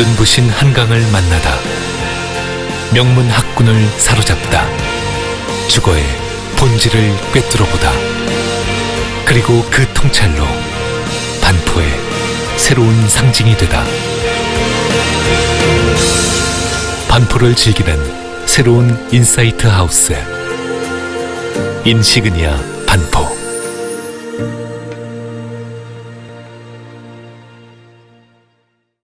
눈부신 한강을 만나다. 명문 학군을 사로잡다. 주거의 본질을 꿰뚫어보다. 그리고 그 통찰로 반포의 새로운 상징이 되다. 반포를 즐기는 새로운 insight house 인시그니아